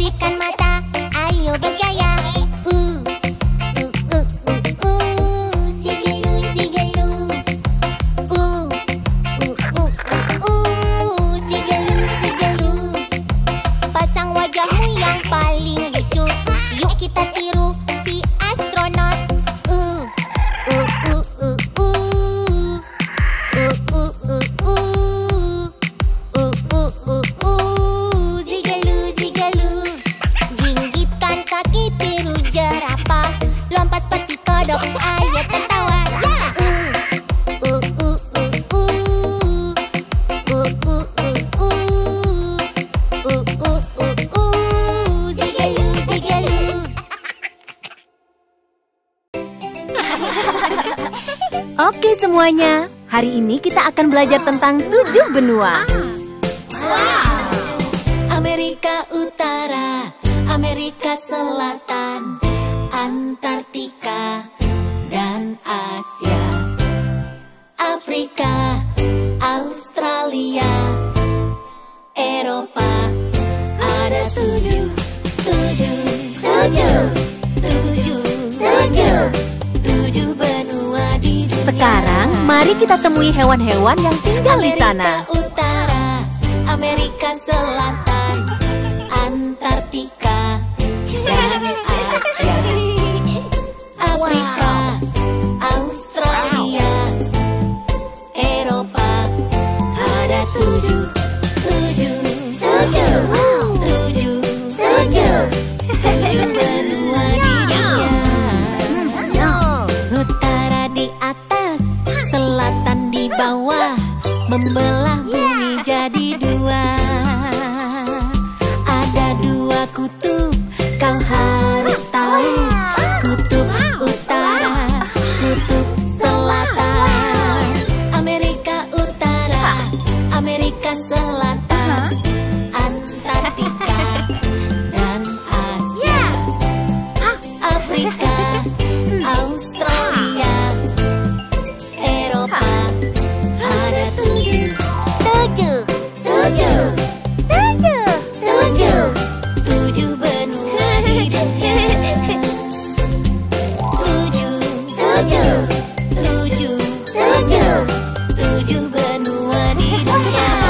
Mata, ayo bergaya. Pasang wajahmu yang paling lucu. Yuk kita tiru Oke semuanya, hari ini kita akan belajar tentang tujuh benua. Sekarang, mari kita temui hewan-hewan yang tinggal di sana. Amerika Utara, Amerika Selatan, Antartika, dan Asia. Afrika, Australia, Eropa, ada tujuh, tujuh, tujuh, tujuh, tujuh, tujuh benua bawah, membelah bumi jadi dua. Ada dua kutub, tujuh, tujuh, tujuh. Benua di dunia.